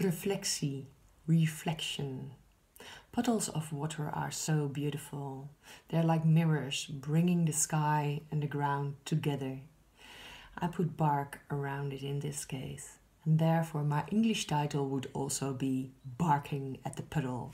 Reflectie, reflection. Puddles of water are so beautiful. They're like mirrors, bringing the sky and the ground together. I put bark around it in this case, and therefore my English title would also be Barking at the Puddle.